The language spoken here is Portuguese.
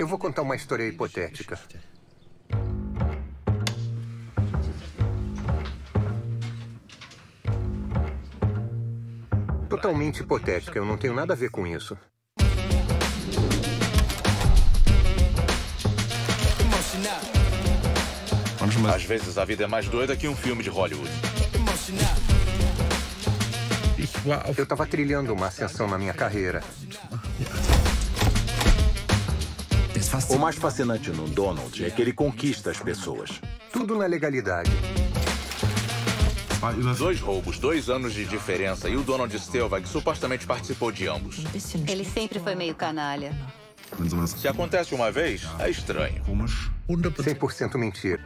Eu vou contar uma história hipotética. Totalmente hipotética, eu não tenho nada a ver com isso. Às vezes a vida é mais doida que um filme de Hollywood. Eu estava trilhando uma ascensão na minha carreira. O mais fascinante no Donald é que ele conquista as pessoas. Tudo na legalidade. Dois roubos, dois anos de diferença e o Donald Stelvag supostamente participou de ambos. Ele sempre foi meio canalha. Se acontece uma vez, é estranho. 100% mentira.